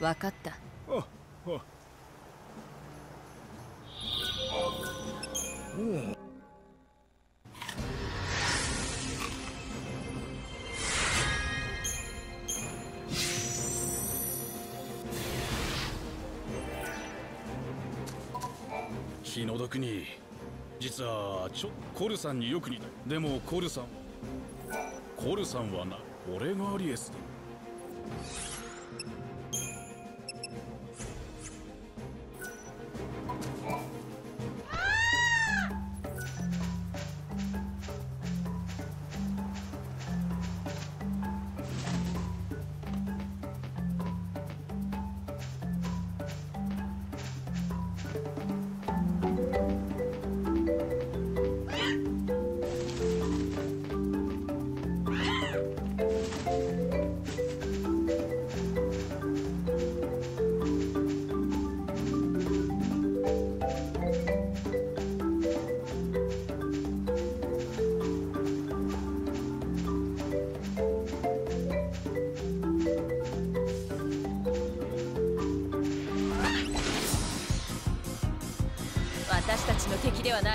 分かった。ああおお気の毒に。実はちょコルさんによく似た。でもコルさん。コルさんはな俺がアリエスだ。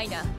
China.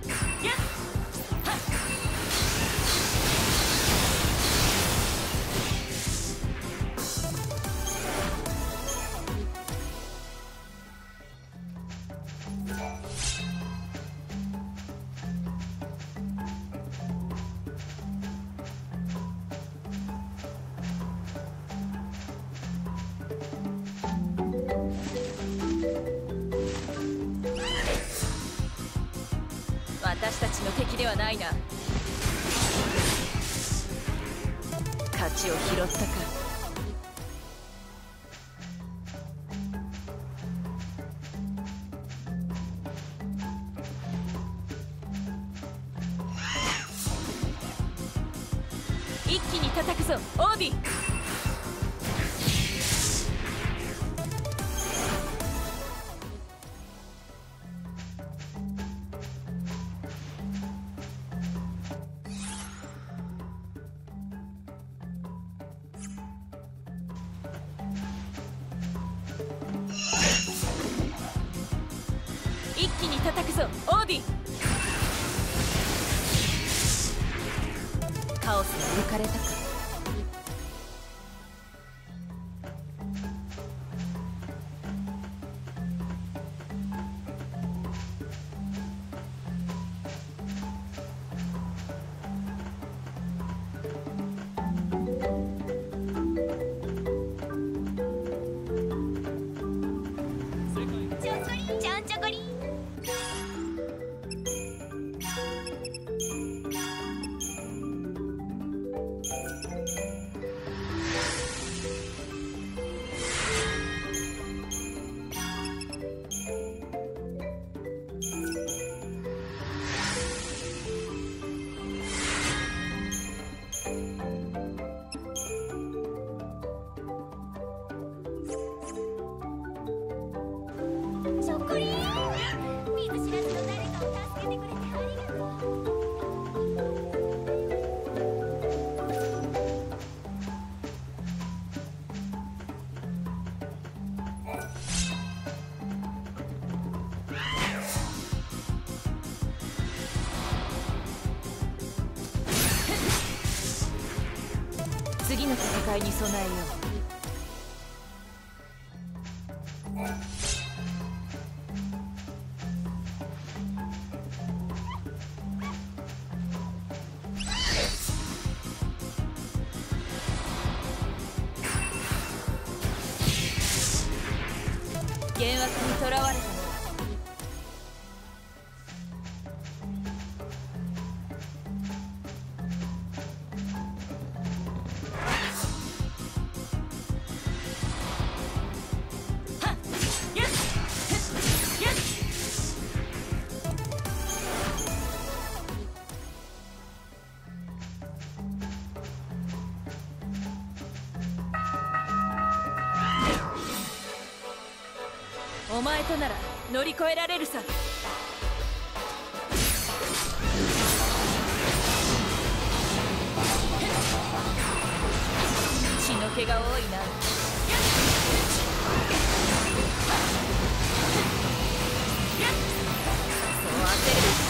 カオスに抜かれたか。お前となら乗り越えられるさ。血の気が多いな。そう焦る。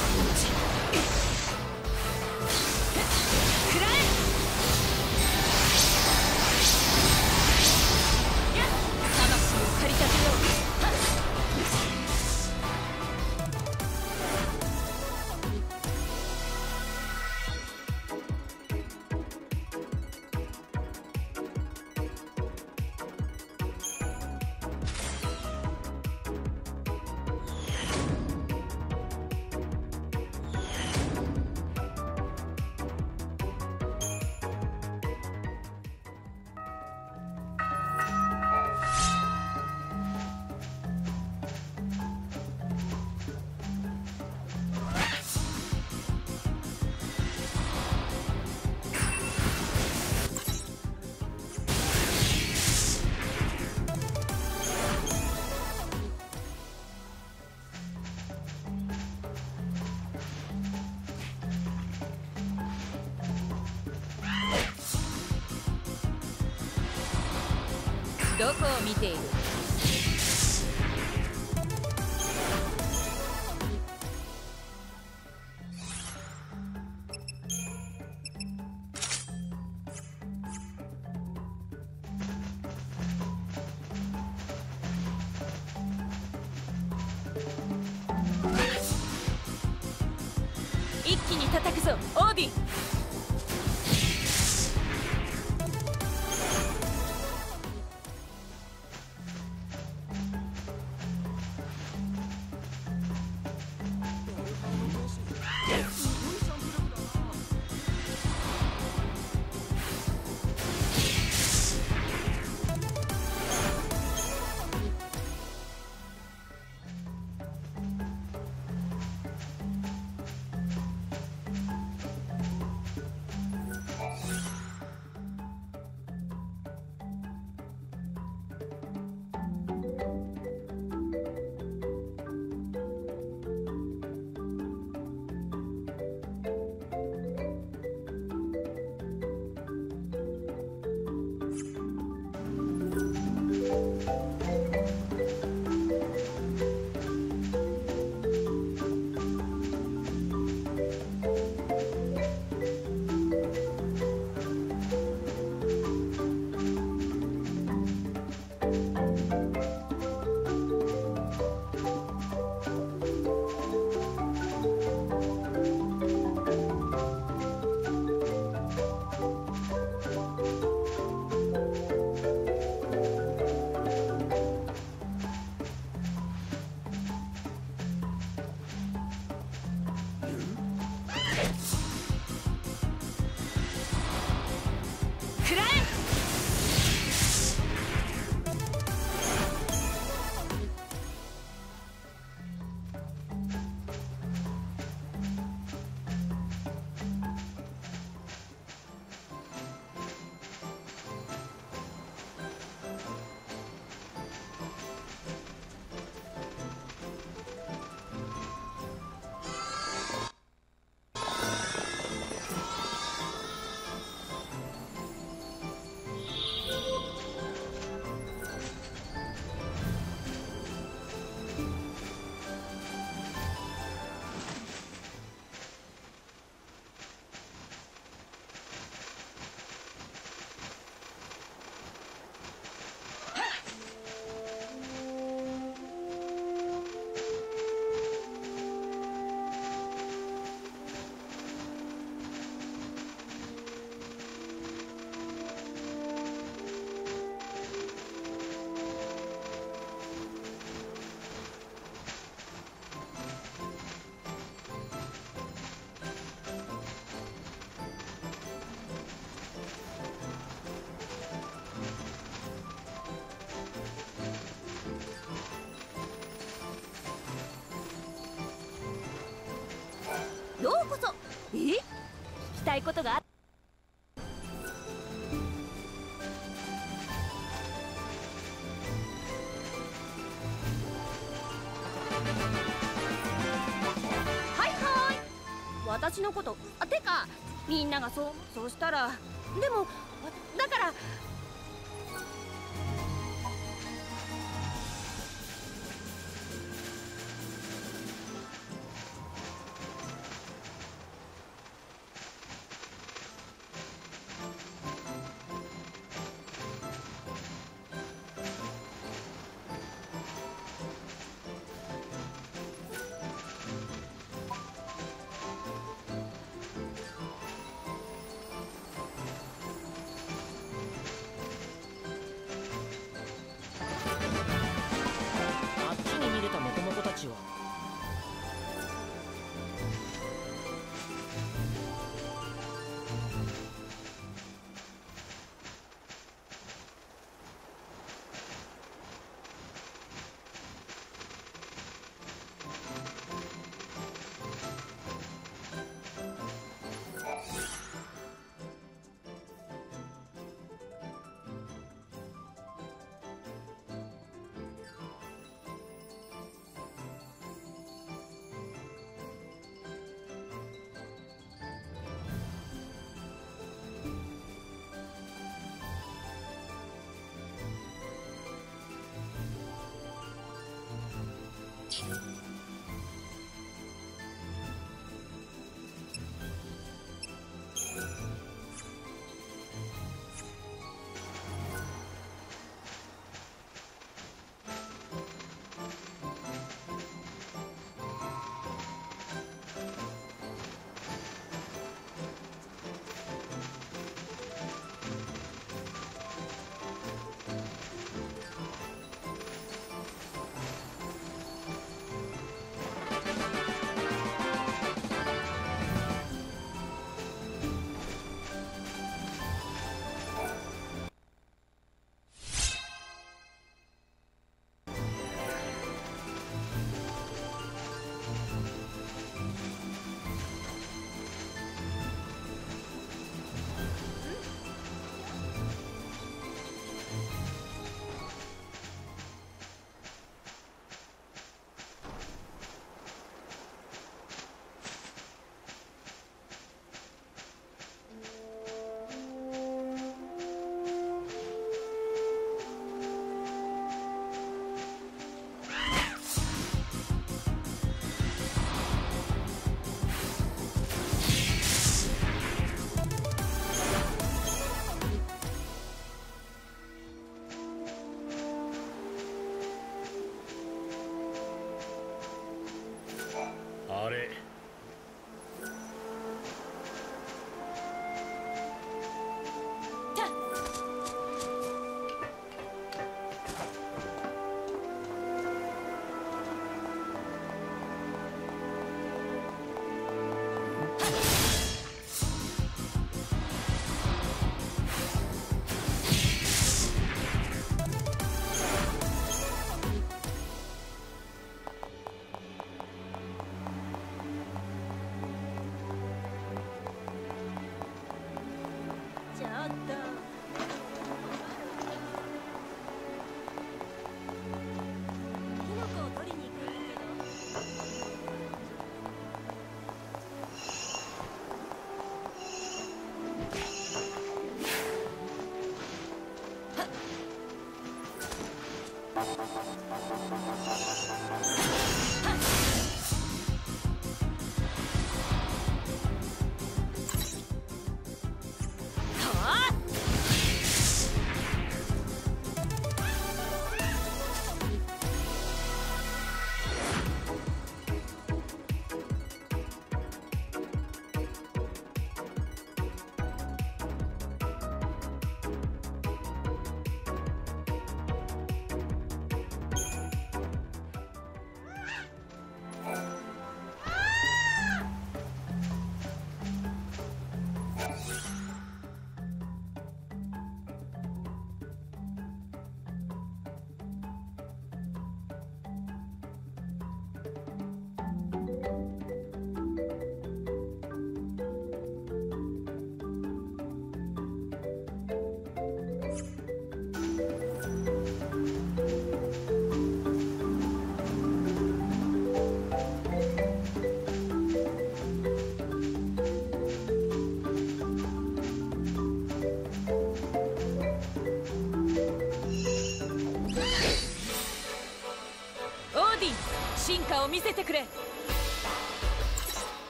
たいことがあはディ進化を見せてくれ。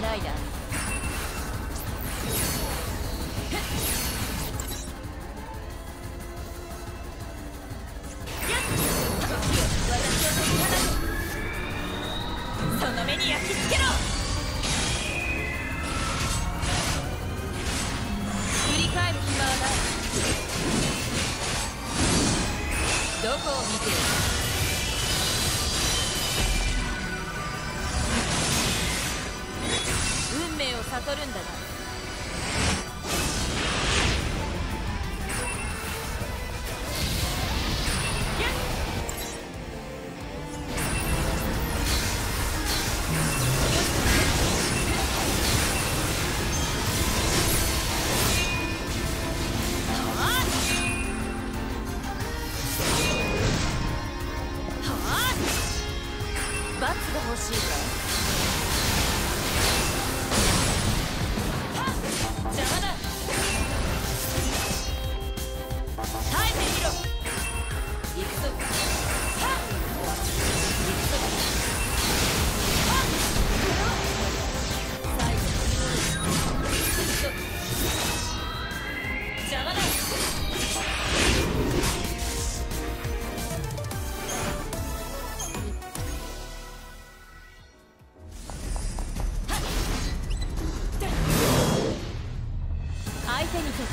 ないな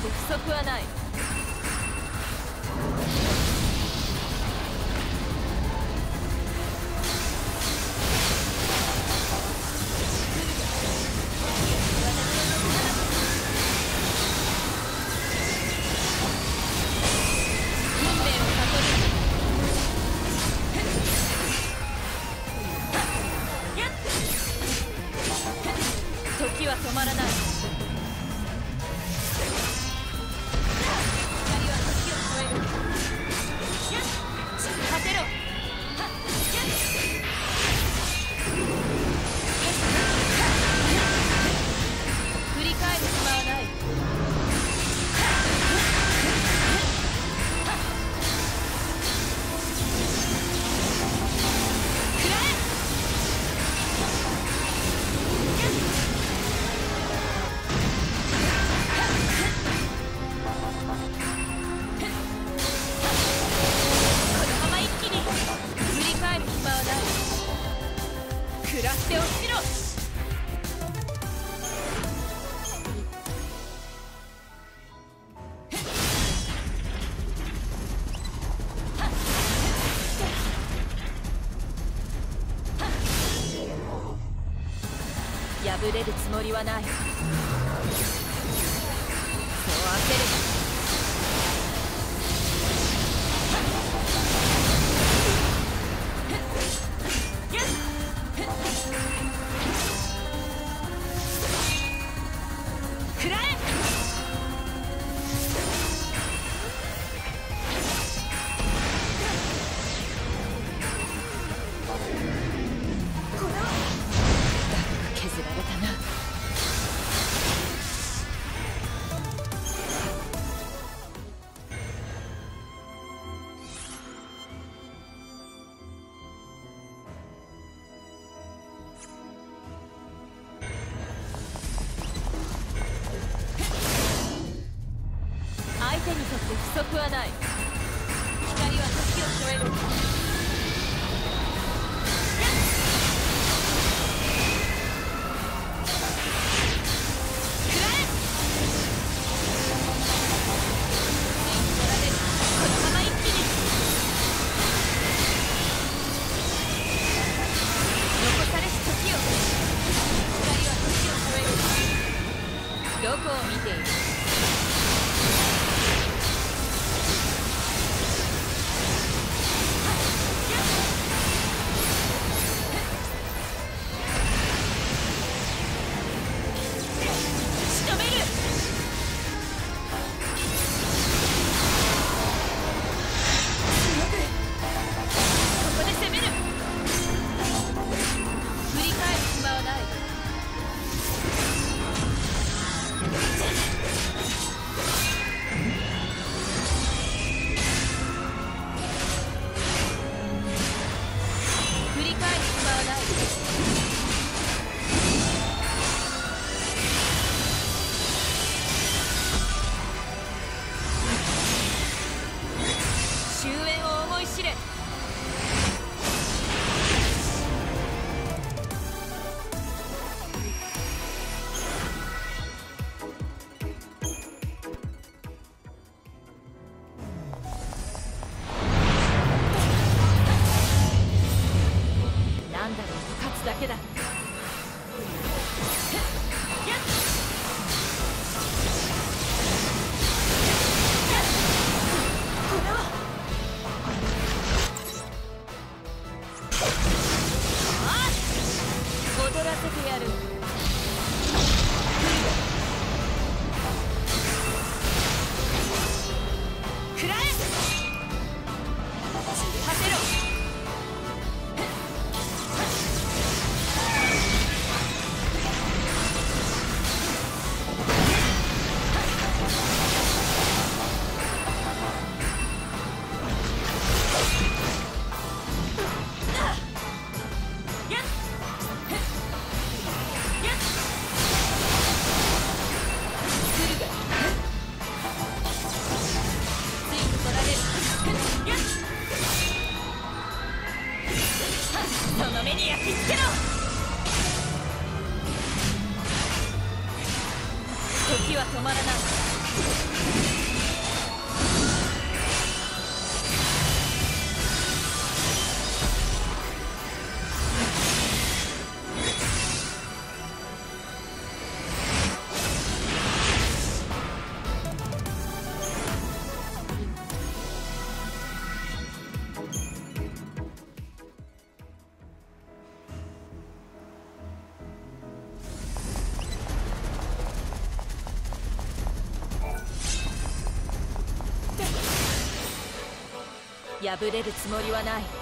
不足はない。ぶれるつもりはない。破れるつもりはない。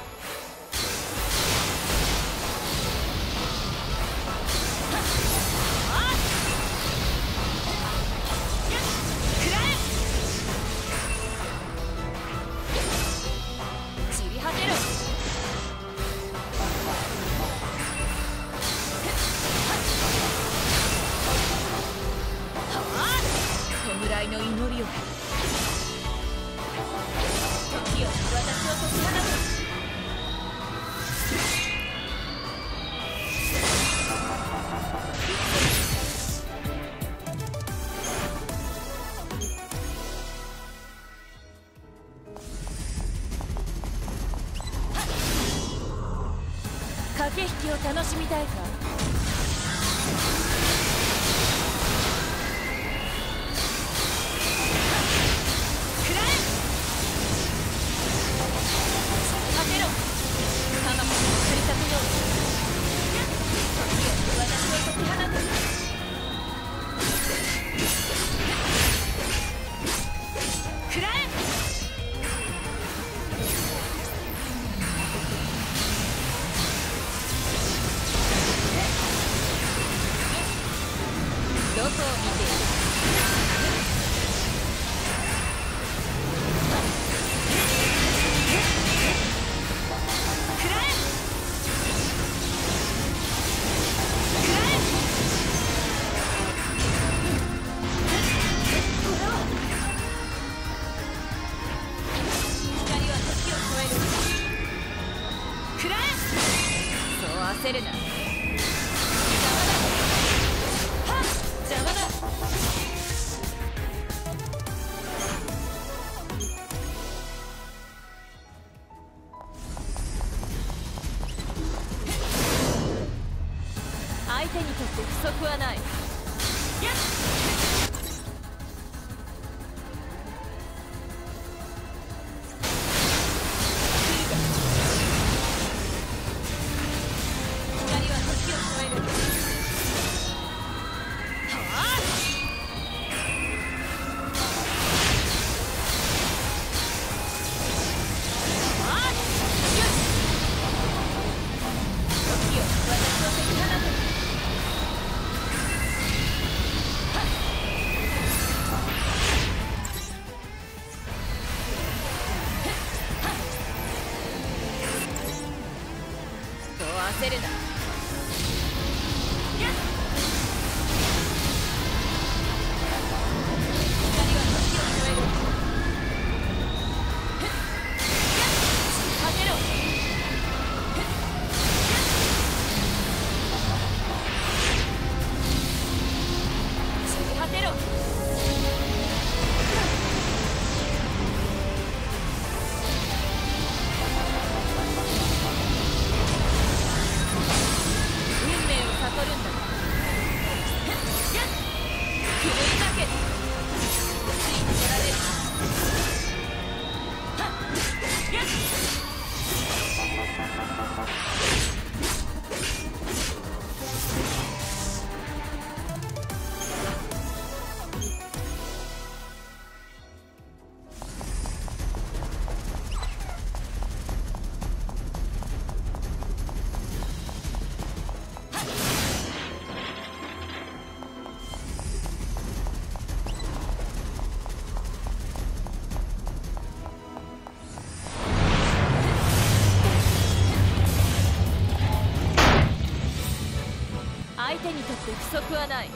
楽しみたいか。足はない。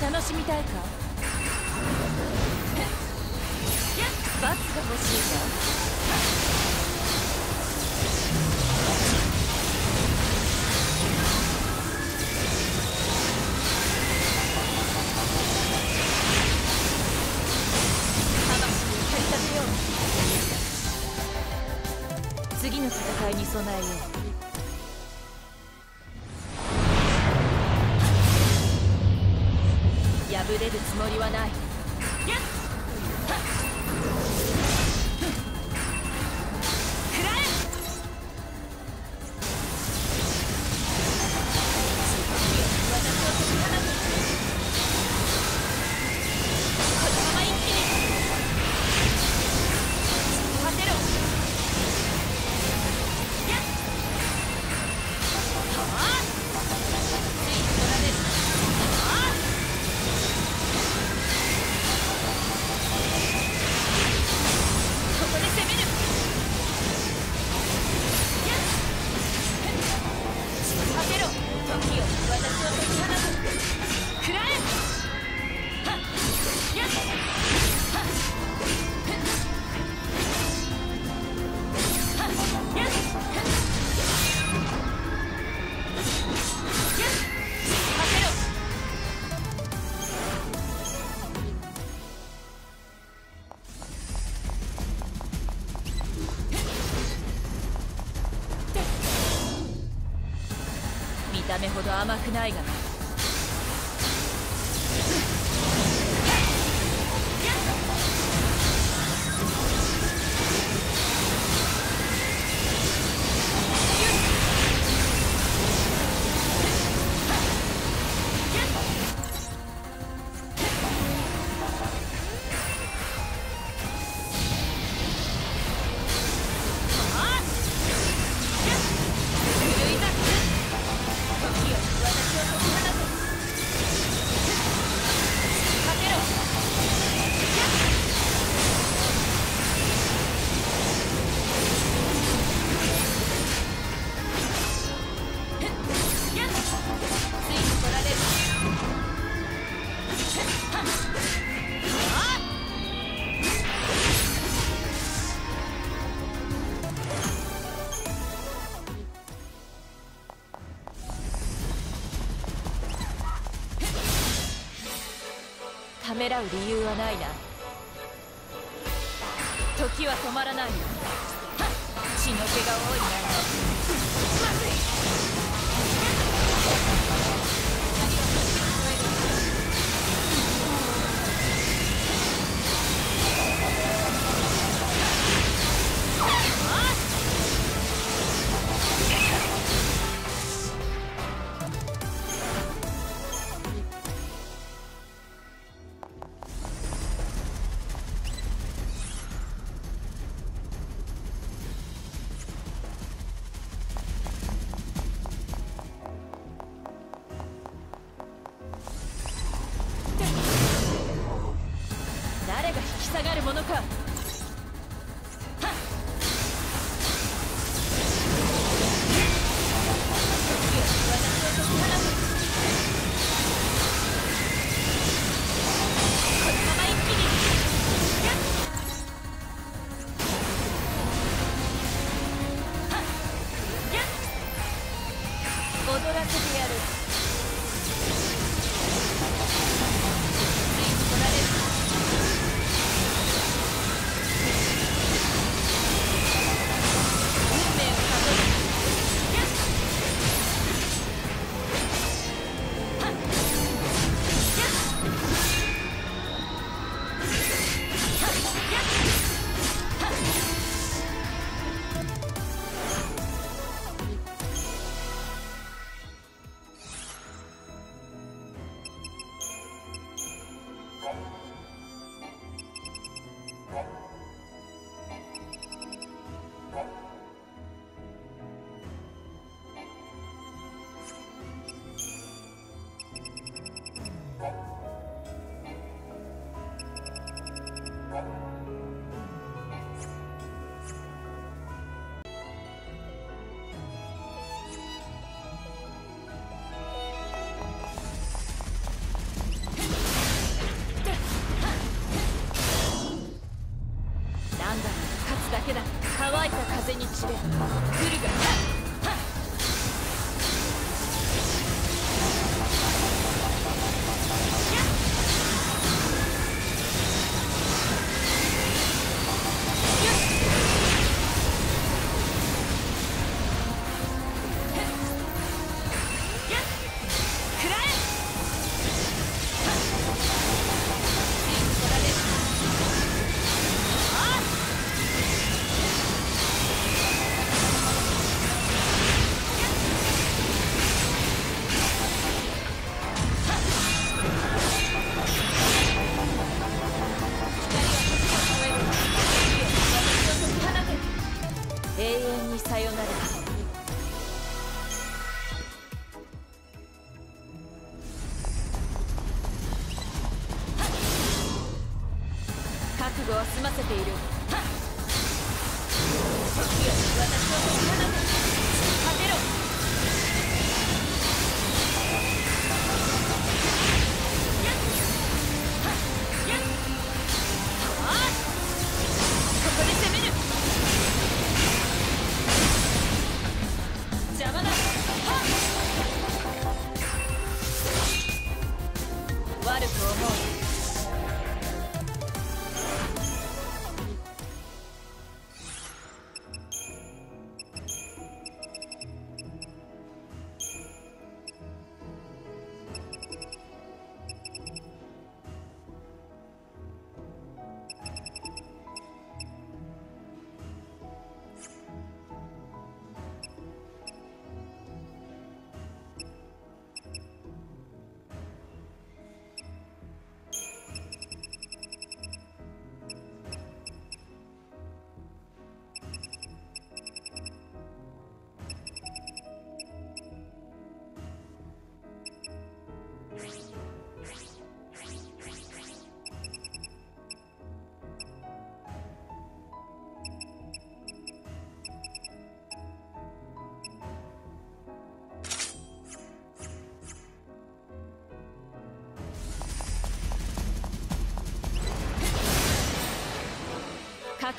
楽しみたい時を私は解き放つくらえ。甘くないが狙う理由はないな。時は止まらない。ものか。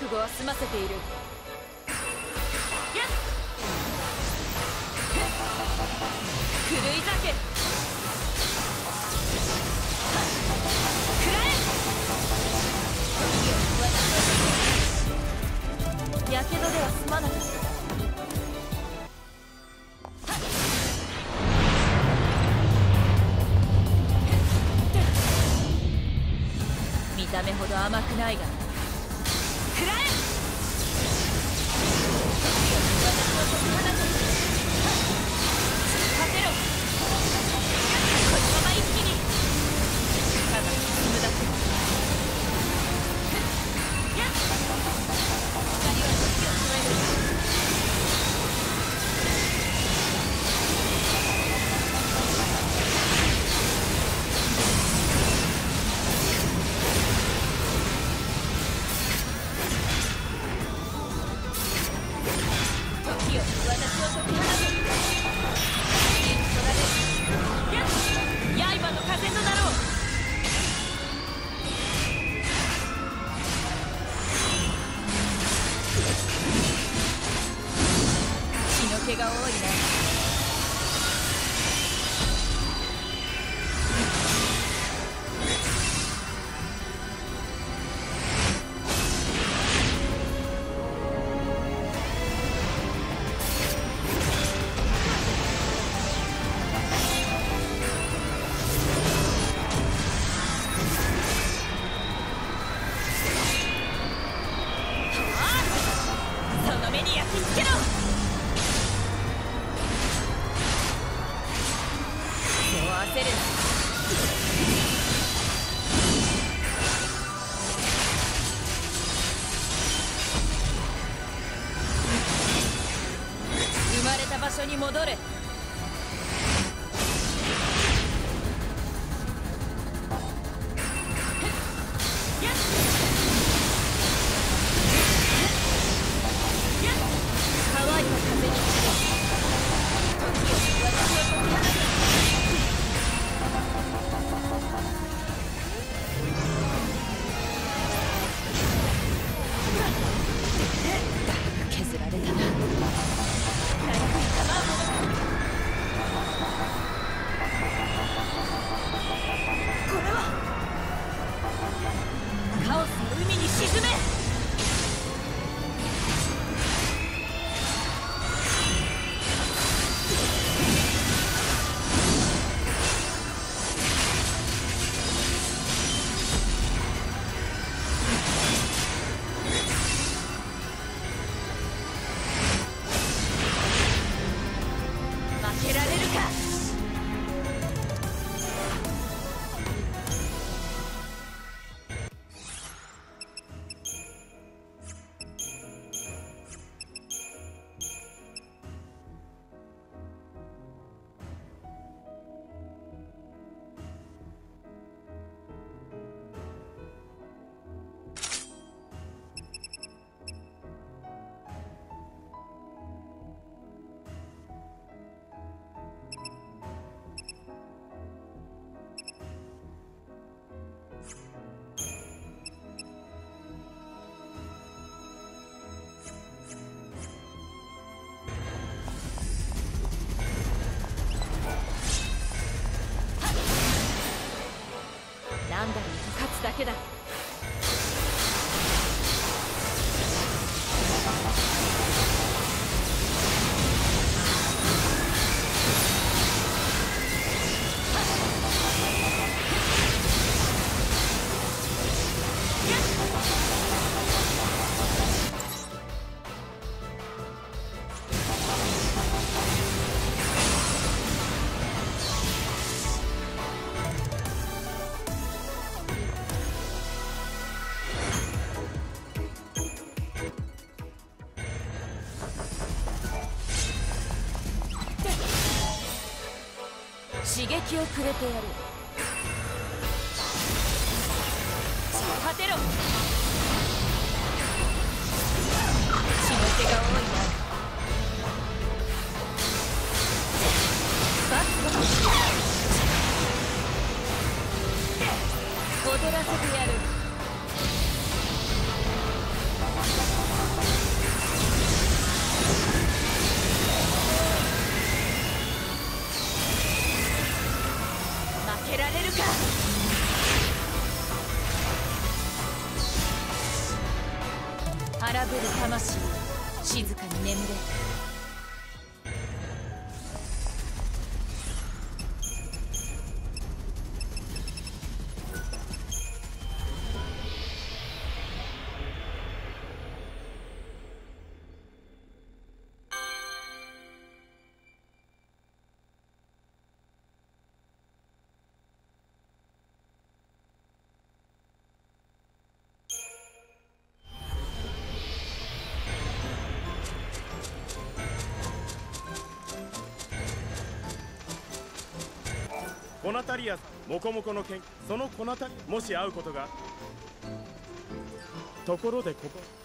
悟は済ませている。狂いやけどでは済まなかった判断に勝つだけだ。気をくれてやる。コナタリアさんモコモコの剣そのコナタリもし会うことがところでここ。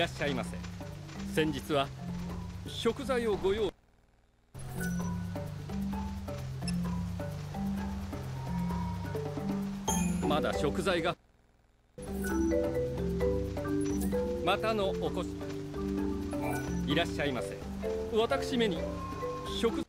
らっしゃいませ。先日は食材をご用意。まだ食材が。またのお越し。いらっしゃいませ。私めに食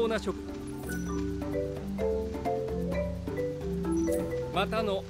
要な食またの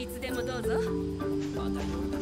いつでもどうぞ。また呼ん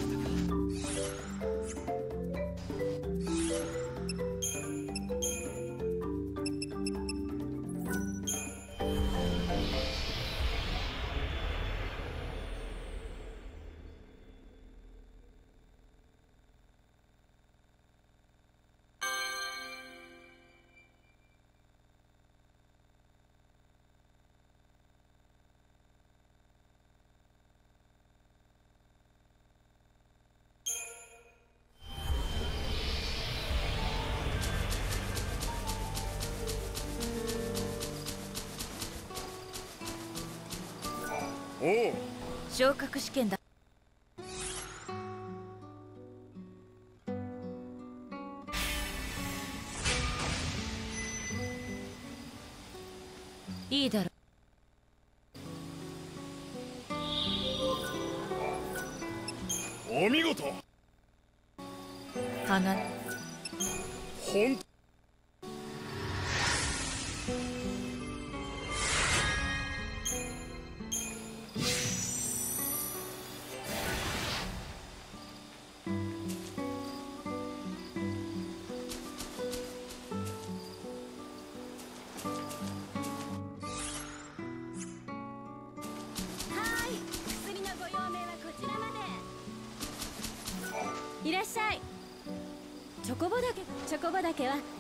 昇格試験だ。だけは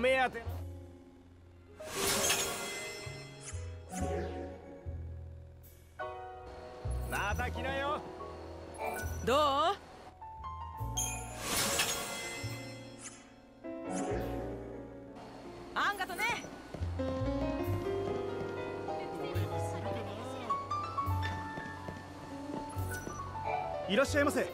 目当てまた来なよ。どう？いらっしゃいませ。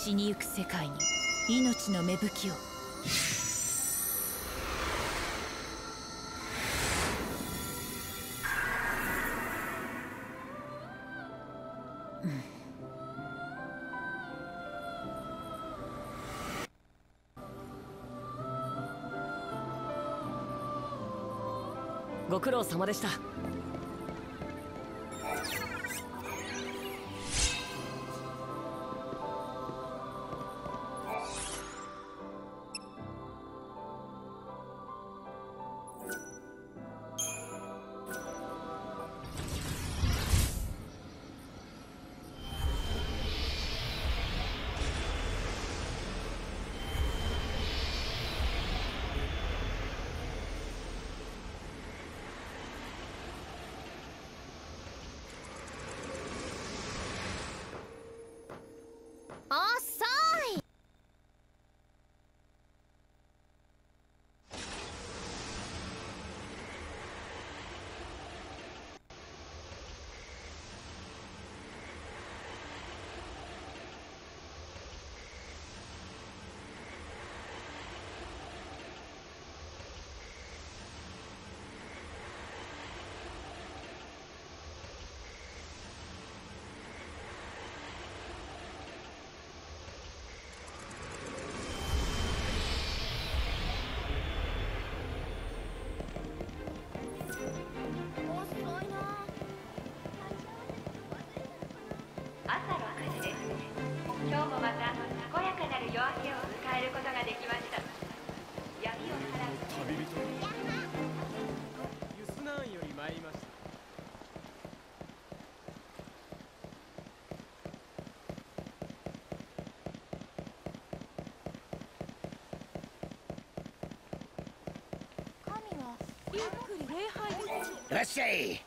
死にゆく世界に命の芽吹きを。ご苦労様でした。Let's see.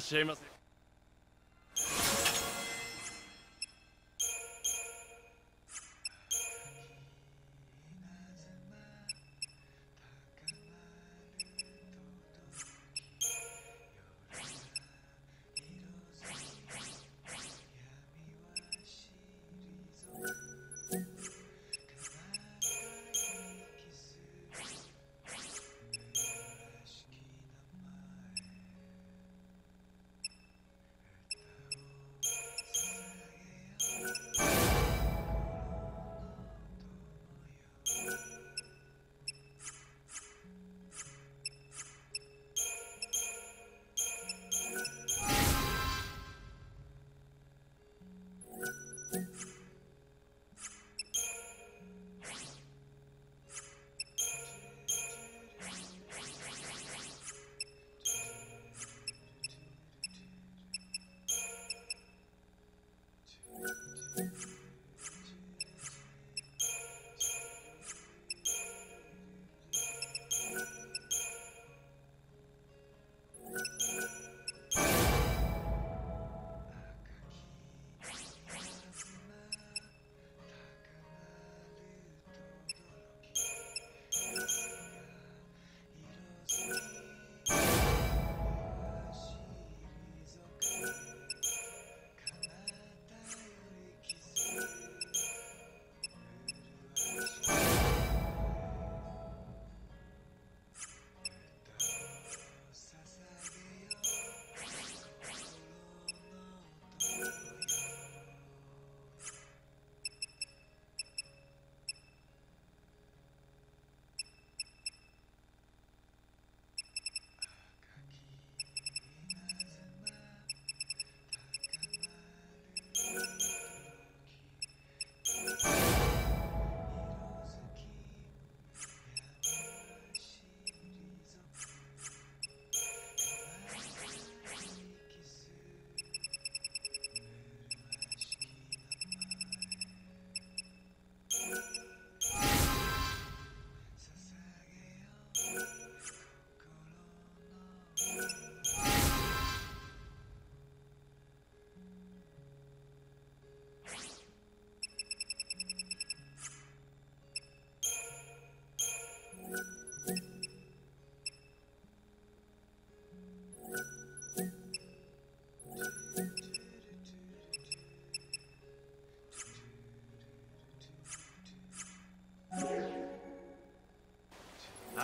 らっしゃいませ。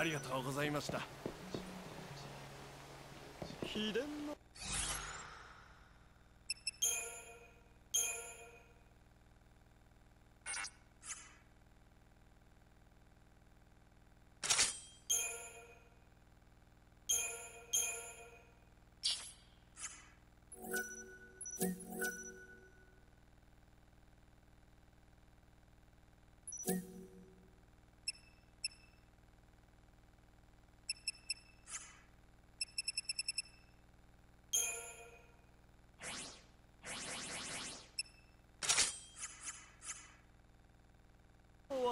りがとうございました。秘伝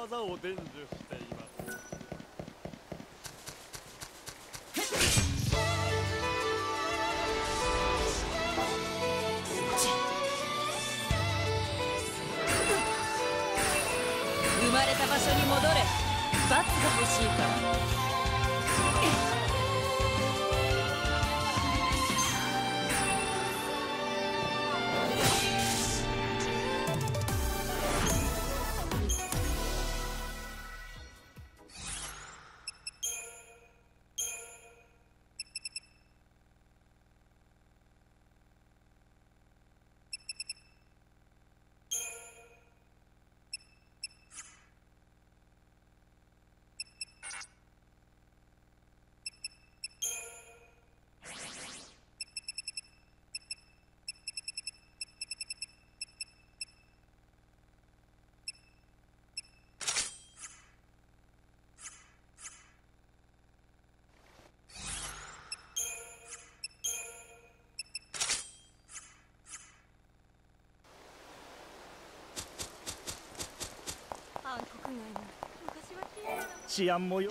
技を伝授しています。治安もよ